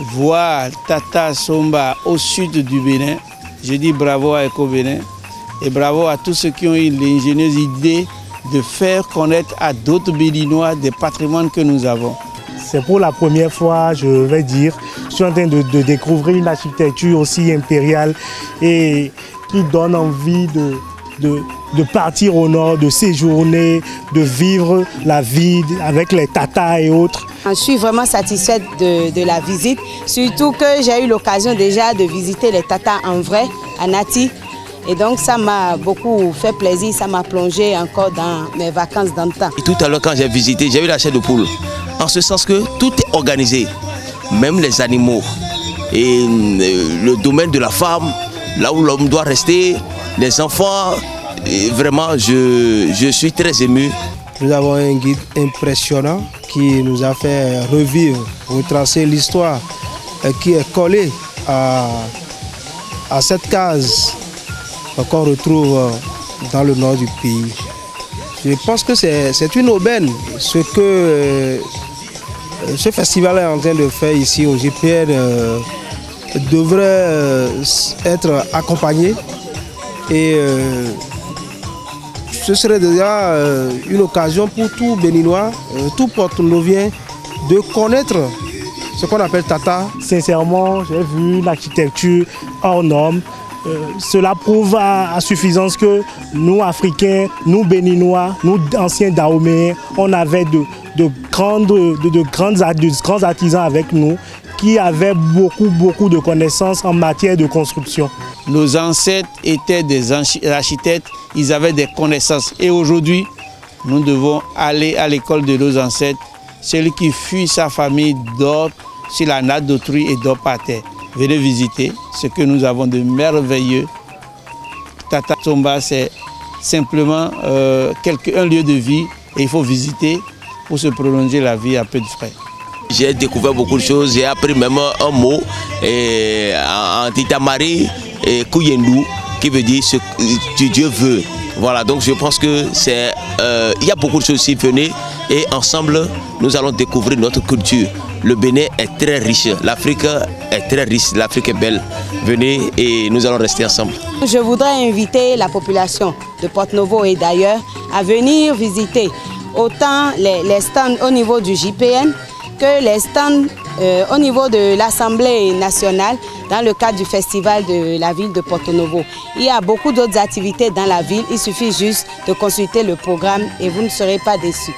voir Tata Somba au sud du Bénin, je dis bravo à Eco Bénin et bravo à tous ceux qui ont eu l'ingénieuse idée de faire connaître à d'autres Béninois des patrimoines que nous avons. C'est pour la première fois, je vais dire, je suis en train de, de découvrir une architecture aussi impériale et qui donne envie de, de, de, partir au nord, de séjourner, de vivre la vie avec les tatas et autres. Je suis vraiment satisfaite de, de la visite, surtout que j'ai eu l'occasion déjà de visiter les tatas en vrai à Nati. Et donc ça m'a beaucoup fait plaisir, ça m'a plongé encore dans mes vacances. Et tout à l'heure quand j'ai visité, j'ai vu la chaîne de poule. En ce sens que tout est organisé, même les animaux. Et euh, le domaine de la femme, là où l'homme doit rester, les enfants, vraiment je, je suis très ému. Nous avons un guide impressionnant qui nous a fait revivre, retracer l'histoire qui est collée à, à cette case qu'on retrouve dans le nord du pays. Je pense que c'est une aubaine ce que euh, ce festival est en train de faire ici au GPN euh, devrait euh, être accompagné et euh, ce serait déjà euh, une occasion pour tout Béninois, euh, tout Porto-Novien de connaître ce qu'on appelle Tata. Sincèrement, j'ai vu l'architecture hors norme. Euh, cela prouve à, suffisance que nous, Africains, nous, Béninois, nous, anciens Dahoméens, on avait de grands artisans avec nous qui avaient beaucoup, beaucoup de connaissances en matière de construction. Nos ancêtres étaient des architectes, ils avaient des connaissances. Et aujourd'hui, nous devons aller à l'école de nos ancêtres. Celui qui fuit sa famille dort sur la natte d'autrui et dort par terre. Venez visiter ce que nous avons de merveilleux. Tata Tomba, c'est simplement euh, un lieu de vie et il faut visiter pour se prolonger la vie à peu de frais. J'ai découvert beaucoup de choses, j'ai appris même un mot et, en Titamari et Kouyendu qui veut dire ce que Dieu veut. Voilà, donc je pense que c'est, euh, il y a beaucoup de choses ici, venez et ensemble nous allons découvrir notre culture. Le Bénin est très riche, l'Afrique est très riche, l'Afrique est belle. Venez et nous allons rester ensemble. Je voudrais inviter la population de Porto-Novo et d'ailleurs à venir visiter autant les, les stands au niveau du JPN que les stands euh, au niveau de l'Assemblée nationale dans le cadre du festival de la ville de Porto Novo. Il y a beaucoup d'autres activités dans la ville, il suffit juste de consulter le programme et vous ne serez pas déçus.